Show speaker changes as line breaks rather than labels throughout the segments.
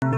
The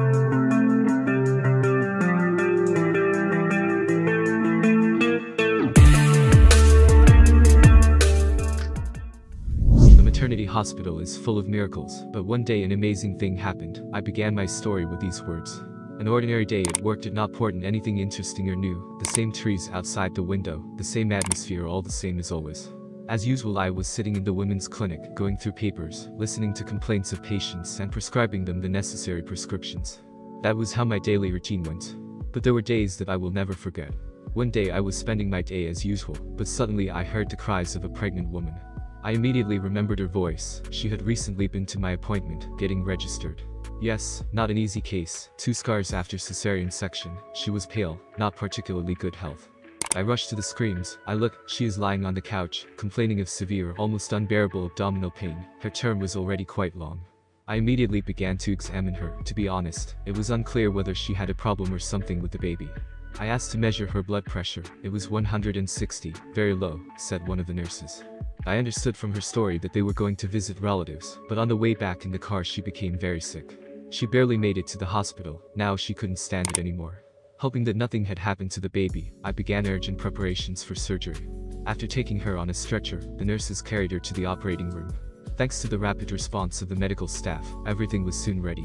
maternity hospital is full of miracles, but one day an amazing thing happened. I began my story with these words. An ordinary day at work did not portend anything interesting or new, the same trees outside the window, the same atmosphere all the same as always. As usual I was sitting in the women's clinic, going through papers, listening to complaints of patients and prescribing them the necessary prescriptions. That was how my daily routine went. But there were days that I will never forget. One day I was spending my day as usual, but suddenly I heard the cries of a pregnant woman. I immediately remembered her voice, she had recently been to my appointment, getting registered. Yes, not an easy case, two scars after cesarean section, she was pale, not particularly good health. I rush to the screams, I look, she is lying on the couch, complaining of severe, almost unbearable abdominal pain, her term was already quite long. I immediately began to examine her, to be honest, it was unclear whether she had a problem or something with the baby. I asked to measure her blood pressure, it was 160, very low, said one of the nurses. I understood from her story that they were going to visit relatives, but on the way back in the car she became very sick. She barely made it to the hospital, now she couldn't stand it anymore. Hoping that nothing had happened to the baby, I began urgent preparations for surgery. After taking her on a stretcher, the nurses carried her to the operating room. Thanks to the rapid response of the medical staff, everything was soon ready.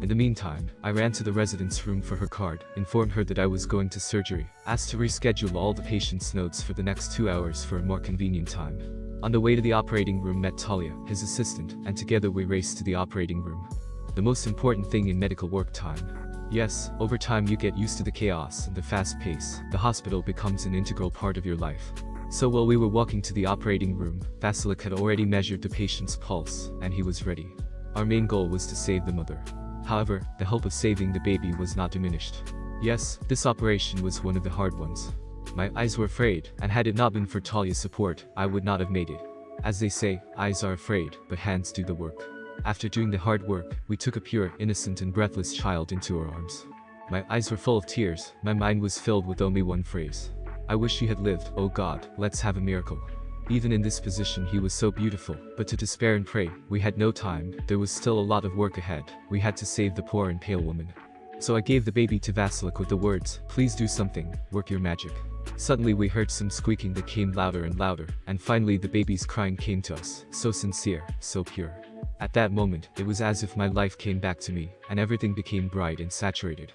In the meantime, I ran to the resident's room for her card, informed her that I was going to surgery, asked to reschedule all the patient's notes for the next two hours for a more convenient time. On the way to the operating room met Talia, his assistant, and together we raced to the operating room. The most important thing in medical work time. Yes, over time you get used to the chaos and the fast pace, the hospital becomes an integral part of your life. So while we were walking to the operating room, Vasilik had already measured the patient's pulse, and he was ready. Our main goal was to save the mother. However, the hope of saving the baby was not diminished. Yes, this operation was one of the hard ones. My eyes were afraid, and had it not been for Talia's support, I would not have made it. As they say, eyes are afraid, but hands do the work. After doing the hard work, we took a pure, innocent and breathless child into our arms. My eyes were full of tears, my mind was filled with only one phrase. I wish she had lived, oh God, let's have a miracle. Even in this position he was so beautiful, but to despair and pray, we had no time, there was still a lot of work ahead, we had to save the poor and pale woman. So I gave the baby to Vasilik with the words, please do something, work your magic. Suddenly we heard some squeaking that came louder and louder, and finally the baby's crying came to us, so sincere, so pure. At that moment, it was as if my life came back to me, and everything became bright and saturated.